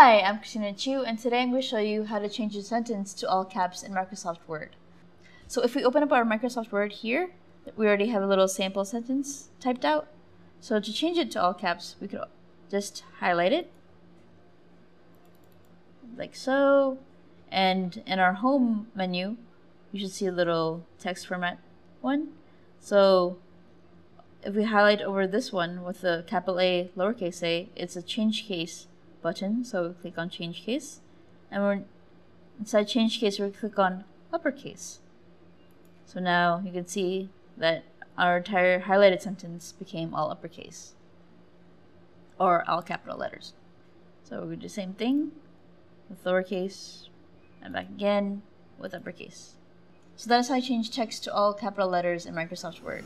Hi, I'm Christina Chiu, and today I'm going to show you how to change a sentence to all caps in Microsoft Word. So if we open up our Microsoft Word here, we already have a little sample sentence typed out. So to change it to all caps, we could just highlight it, like so, and in our home menu, you should see a little text format one. So if we highlight over this one with the capital A, lowercase a, it's a change case button. So we click on change case. And we're inside change case, we click on uppercase. So now you can see that our entire highlighted sentence became all uppercase or all capital letters. So we do the same thing with lowercase and back again with uppercase. So that is how I change text to all capital letters in Microsoft Word.